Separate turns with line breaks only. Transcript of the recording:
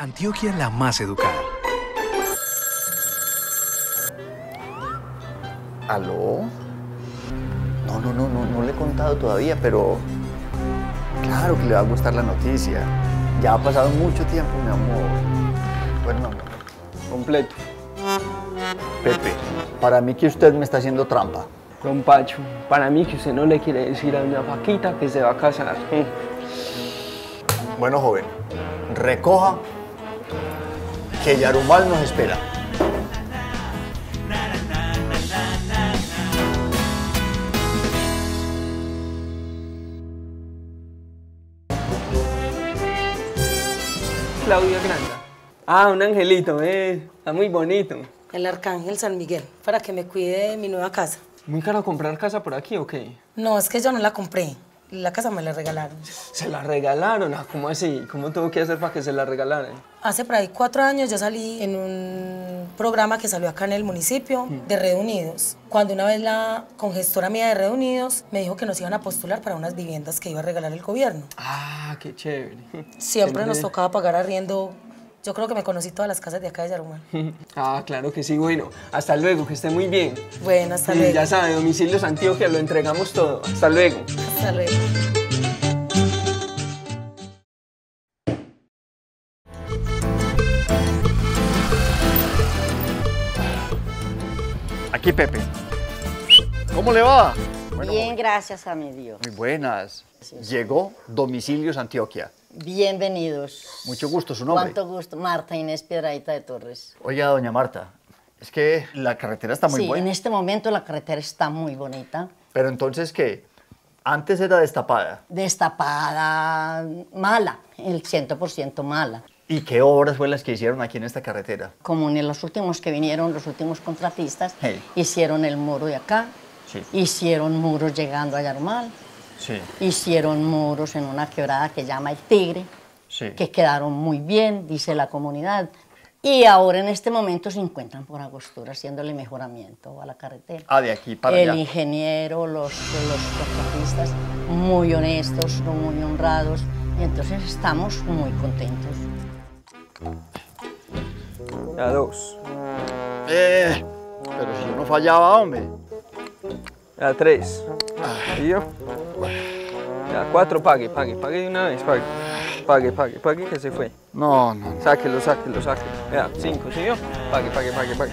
Antioquia la más educada.
¿Aló? No, no, no, no, no le he contado todavía, pero claro que le va a gustar la noticia. Ya ha pasado mucho tiempo, mi amor. Bueno, amor.
Completo.
Pepe, para mí que usted me está haciendo trampa.
Don Pacho, para mí que usted no le quiere decir a doña Paquita que se va a casar.
Bueno, joven, recoja que Yarumal nos espera.
Claudia Granda. Ah, un angelito, eh. Está muy bonito.
El arcángel San Miguel, para que me cuide de mi nueva casa.
¿Muy caro comprar casa por aquí o qué?
No, es que yo no la compré. La casa me la regalaron.
Se la regalaron. Ah, ¿Cómo así? ¿Cómo tuvo que hacer para que se la regalaran?
Hace por ahí cuatro años yo salí en un programa que salió acá en el municipio de Red Unidos. Cuando una vez la congestora mía de Red Unidos me dijo que nos iban a postular para unas viviendas que iba a regalar el gobierno.
Ah, qué chévere.
Siempre nos tocaba pagar arriendo. Yo creo que me conocí todas las casas de acá de Yarumal.
Ah, claro que sí. Bueno, hasta luego, que esté muy bien.
Bueno, hasta
Y
luego.
ya sabe, domicilios Antioquia, lo entregamos todo. Hasta luego.
Hasta luego.
Aquí, Pepe. ¿Cómo le va? Bueno,
Bien, gracias a mi Dios.
Muy buenas. Llegó Domicilios Antioquia.
Bienvenidos.
Mucho gusto, su nombre.
Cuánto gusto. Marta Inés Piedradita de Torres.
Oiga, doña Marta, es que la carretera está muy
sí,
buena.
en este momento la carretera está muy bonita.
Pero entonces, ¿qué? Antes era destapada.
Destapada, mala, el 100% mala.
¿Y qué obras fue las que hicieron aquí en esta carretera?
Como en los últimos que vinieron, los últimos contratistas,
Hey.
hicieron el muro de acá,
Sí.
hicieron muros llegando a Yarumal,
Sí,
hicieron muros en una quebrada que llama El Tigre,
sí.
que quedaron muy bien, dice la comunidad. Y ahora en este momento se encuentran por Agostura haciéndole mejoramiento a la carretera.
Ah, de aquí para
el
allá.
ingeniero, los, los contratistas, muy honestos, muy honrados. Y entonces estamos muy contentos.
Ya dos.
Eh, pero si yo no fallaba, hombre.
Ya tres. ¿Y yo? Ya cuatro, pague, pague, pague de una vez, pague. Pague, pague, pague que se fue.
No, no.
Sáquelo, sáquelo, sáquelo. Ya, cinco, ¿sí yo? Pague, pague, pague, pague.